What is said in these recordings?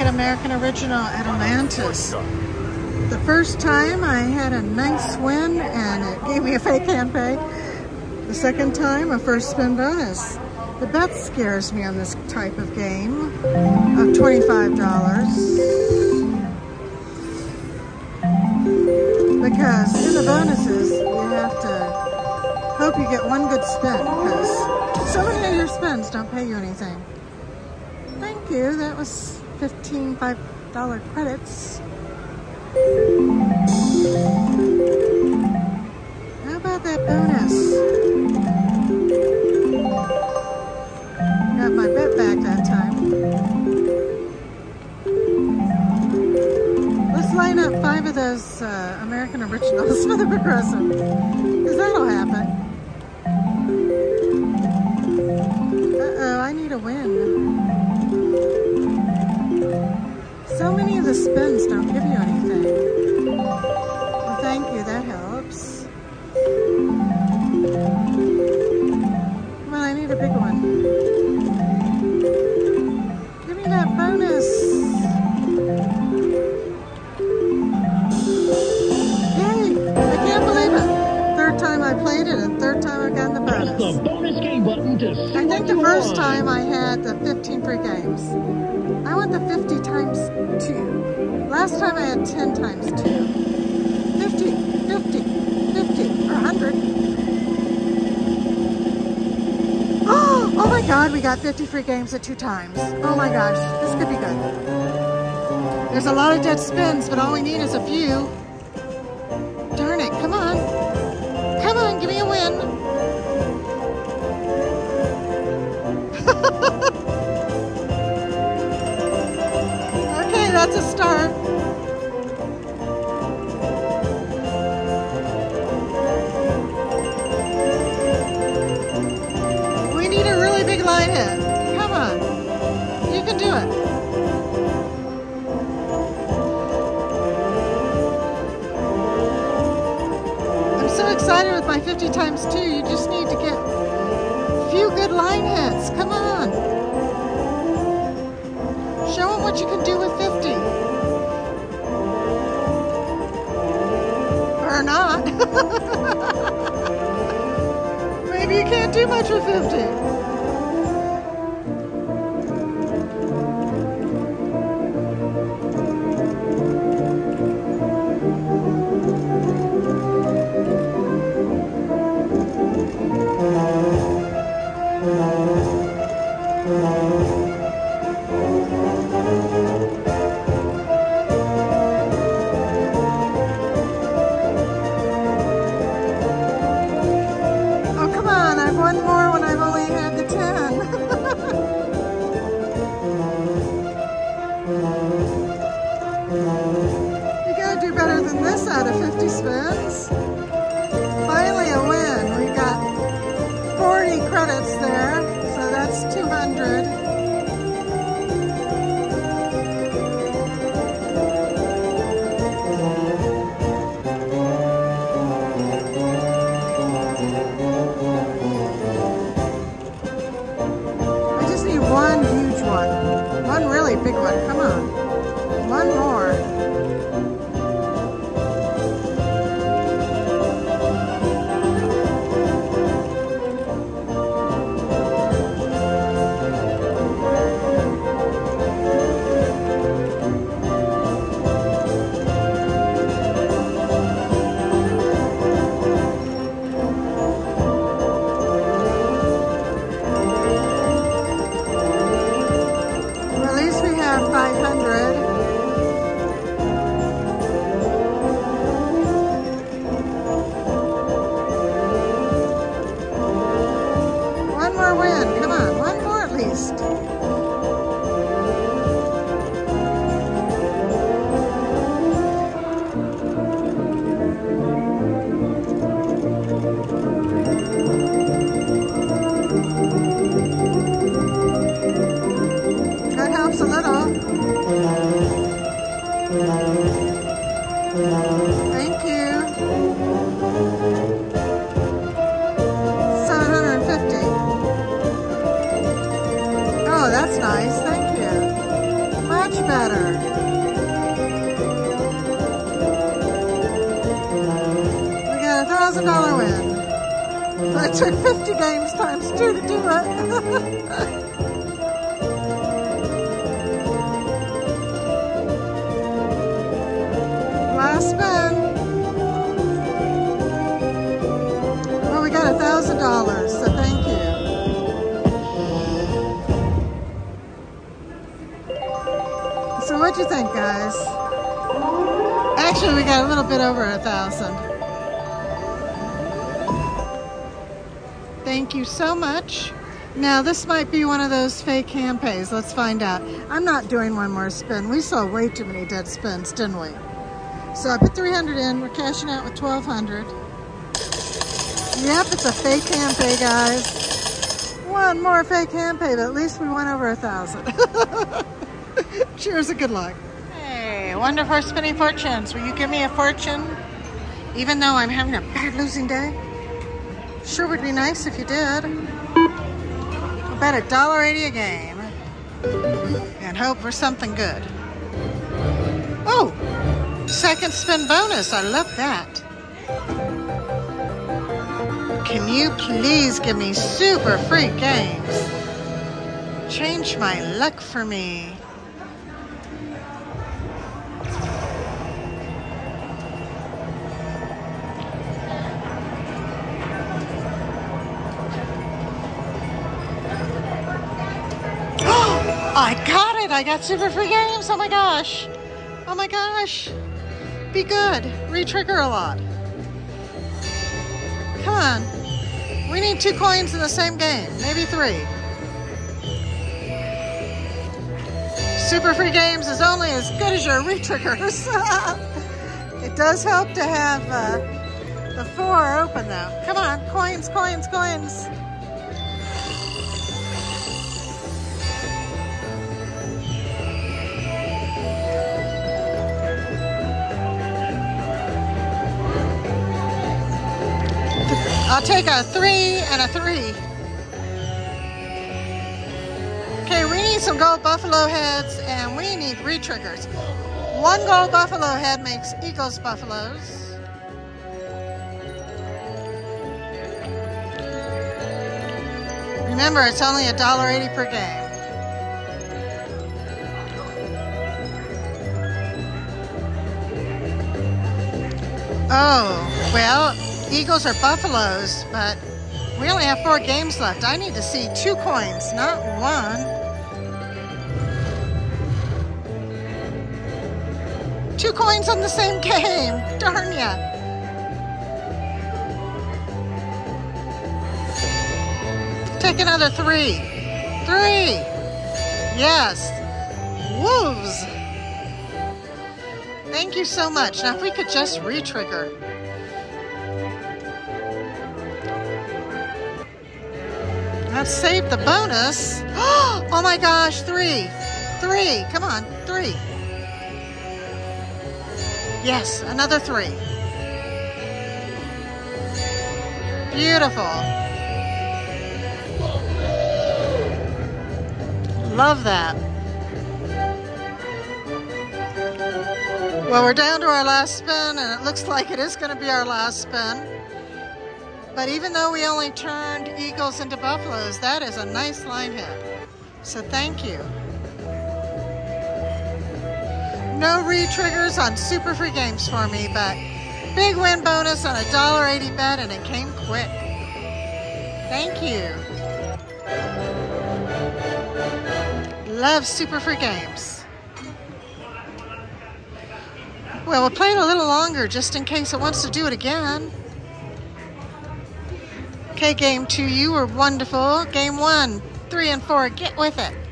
at American Original at Atlantis. The first time I had a nice win and it gave me a fake hand pay. The second time, a first spin bonus. The bet scares me on this type of game of $25. Because in the bonuses, you have to hope you get one good spin because so many of your spins don't pay you anything. Thank you. That was 15 $5 credits. How about that bonus? Got my bet back that time. Let's line up five of those uh, American Originals for the Progressive. Because that'll happen. Uh-oh, I need a win. The spins don't give you anything. Well, thank you, that helps. Come on, I need a big one. Give me that bonus. Yay! I can't believe it. Third time I played it and third time I got the bonus. Press the bonus game button to I think the first time I times 2. Last time I had 10 times 2. 50, 50, 50, or 100. Oh, oh my god, we got 50 free games at two times. Oh my gosh, this could be good. There's a lot of dead spins, but all we need is a few. That's a start. We need a really big line hit. Come on. You can do it. I'm so excited with my 50 times 2. You just need to get a few good line hits. Come on. You can do with 50. Or not. Maybe you can't do much with 50. Better. We got a thousand dollar win. But it took 50 games times two to do it. Last spin. Well, we got a thousand dollars, So what do you think, guys? Actually, we got a little bit over a thousand. Thank you so much. Now, this might be one of those fake hand pays. Let's find out. I'm not doing one more spin. We saw way too many dead spins, didn't we? So I put 300 in. We're cashing out with 1200. Yep, it's a fake hand pay, guys. One more fake hand pay, but at least we went over a thousand. Cheers and good luck. Hey, Wonder 4 Spinning Fortunes. Will you give me a fortune? Even though I'm having a bad losing day? Sure would be nice if you did. Bet a dollar eighty a game. And hope for something good. Oh, second spin bonus. I love that. Can you please give me super free games? Change my luck for me. I got it! I got super free games! Oh my gosh! Oh my gosh! Be good. Re-trigger a lot. Come on. We need two coins in the same game. Maybe three. Super free games is only as good as your re-triggers. it does help to have uh, the four open though. Come on, coins, coins, coins. I'll take a three and a three. Okay, we need some gold buffalo heads and we need re-triggers. One gold buffalo head makes eagles buffaloes. Remember, it's only a dollar eighty per game. Oh, well, Eagles or buffaloes, but we only have four games left. I need to see two coins, not one. Two coins on the same game. Darn ya. Take another three. Three. Yes. Wolves. Thank you so much. Now, if we could just re-trigger. Let's save the bonus. Oh my gosh, three. Three. Come on, three. Yes, another three. Beautiful. Love that. Well, we're down to our last spin, and it looks like it is going to be our last spin. But even though we only turned eagles into buffaloes, that is a nice line hit. So thank you. No re-triggers on super free games for me, but big win bonus on a $1.80 bet, and it came quick. Thank you. Love super free games. Well, we'll play it a little longer just in case it wants to do it again. Okay, game two, you were wonderful. Game one, three and four, get with it.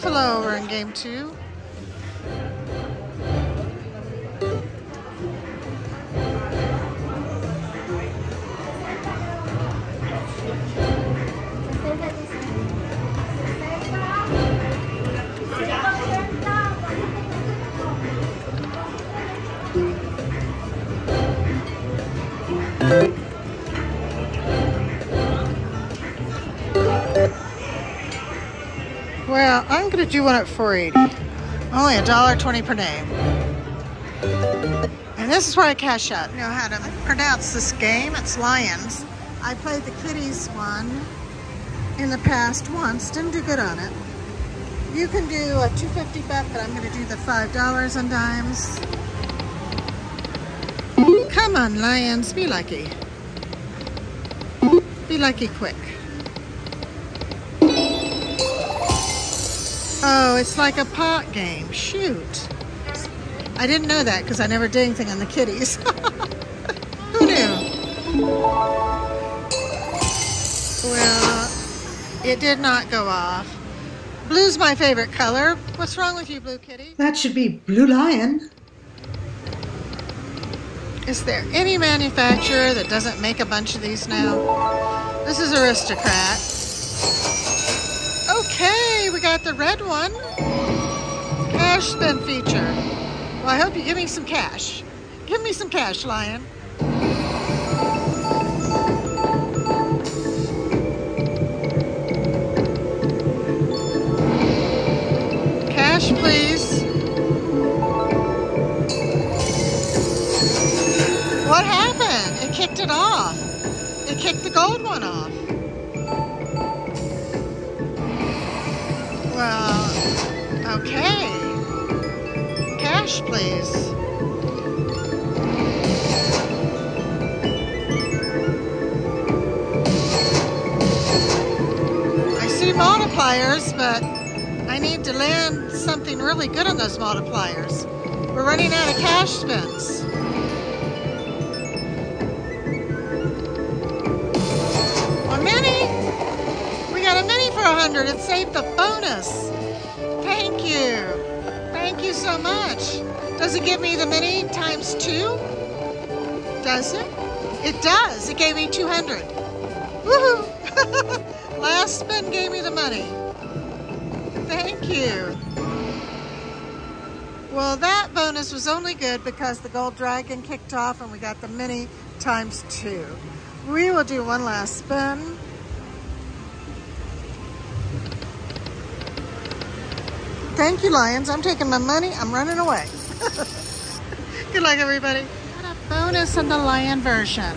Buffalo over in game two. Going to do one at 480. Only a dollar twenty per name. And this is where I cash out. You know how to pronounce this game. It's Lions. I played the Kitties one in the past once. Didn't do good on it. You can do a 250 bet, but I'm going to do the $5 on dimes. Come on, Lions. Be lucky. Be lucky quick. Oh, it's like a pot game. Shoot. I didn't know that because I never did anything on the kitties. Who knew? Well, it did not go off. Blue's my favorite color. What's wrong with you, Blue Kitty? That should be Blue Lion. Is there any manufacturer that doesn't make a bunch of these now? This is Aristocrat. We got the red one. Cash spin feature. Well, I hope you give me some cash. Give me some cash, Lion. Please. I see multipliers, but I need to land something really good on those multipliers. We're running out of cash spins. A mini? We got a mini for a hundred. It saved the bonus. Thank you. Thank you so much. Does it give me the mini times two? Does it? It does. It gave me 200. Woohoo! Last spin gave me the money. Thank you. Well, that bonus was only good because the gold dragon kicked off and we got the mini times two. We will do one last spin. Thank you, Lions. I'm taking my money. I'm running away. Good luck, everybody. Got a bonus on the lion version.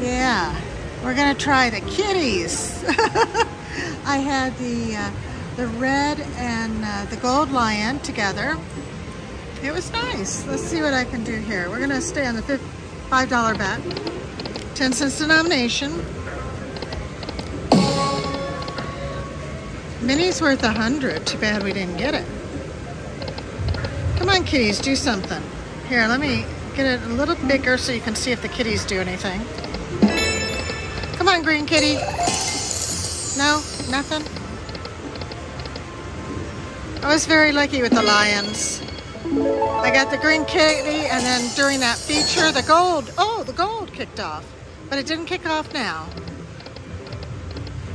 Yeah, we're gonna try the kitties. I had the uh, the red and uh, the gold lion together. It was nice. Let's see what I can do here. We're gonna stay on the five dollar bet, ten cents denomination. Mini's worth a hundred. Too bad we didn't get it. Come on, kitties, do something. Here, let me get it a little bigger so you can see if the kitties do anything. Come on, green kitty. No, nothing. I was very lucky with the lions. I got the green kitty, and then during that feature, the gold. Oh, the gold kicked off, but it didn't kick off now.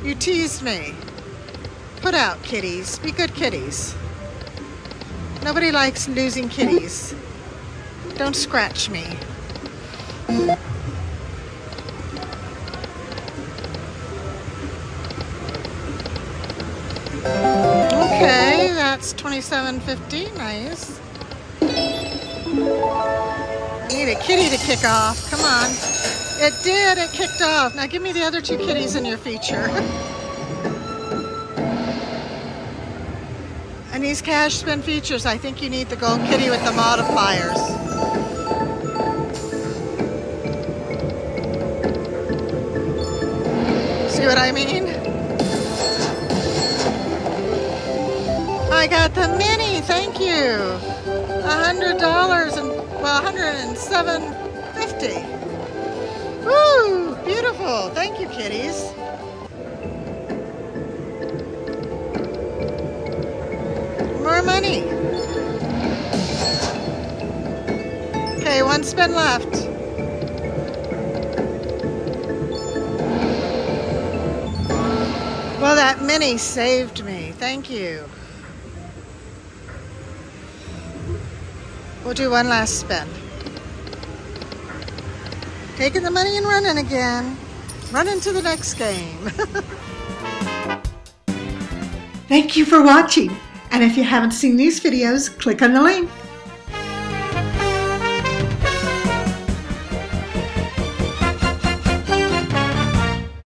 You teased me. Put out, kitties. Be good kitties. Nobody likes losing kitties. Don't scratch me. Okay, that's 27.50. Nice. I need a kitty to kick off. Come on. It did. It kicked off. Now give me the other two kitties in your feature. These cash spin features, I think you need the gold kitty with the modifiers. See what I mean? I got the mini, thank you. A hundred dollars and well, a hundred and seven fifty. Woo! Beautiful. Thank you, kitties. More money. Okay, one spin left. Well, that mini saved me. Thank you. We'll do one last spin. Taking the money and running again. Running to the next game. Thank you for watching. And if you haven't seen these videos, click on the link.